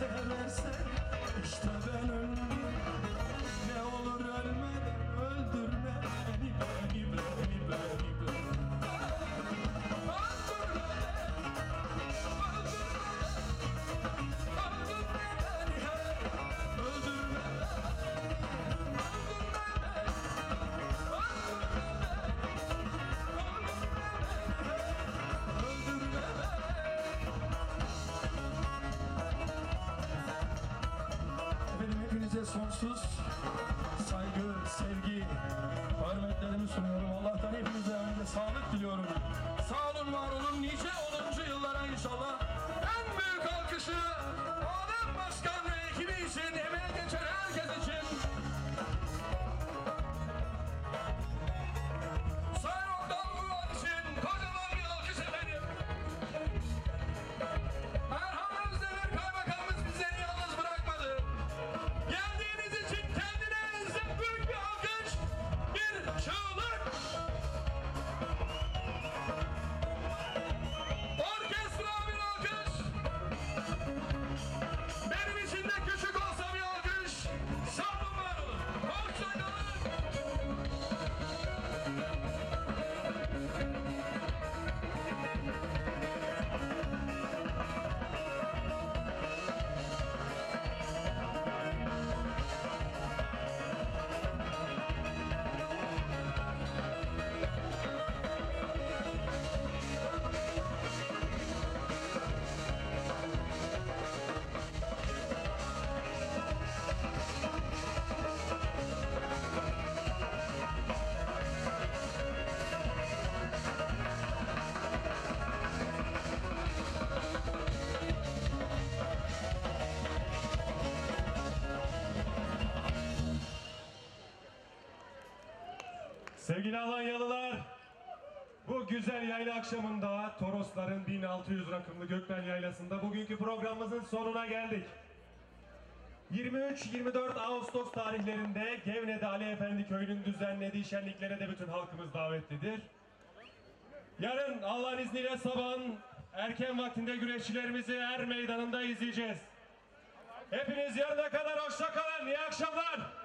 seversen işte ben öldüm sonsuz saygı, sevgi, hürmetlerimi sunuyorum. Allah'tan hepinize Sevgili Alanyalılar, bu güzel yayla akşamında Torosların 1600 rakımlı Gökbel Yaylası'nda bugünkü programımızın sonuna geldik. 23-24 Ağustos tarihlerinde Gevne'de Ali Efendi Köyü'nün düzenlediği şenliklere de bütün halkımız davetlidir. Yarın Allah'ın izniyle sabahın erken vaktinde güreşçilerimizi Er Meydanı'nda izleyeceğiz. Hepiniz yarına kadar hoşça kalın. İyi akşamlar.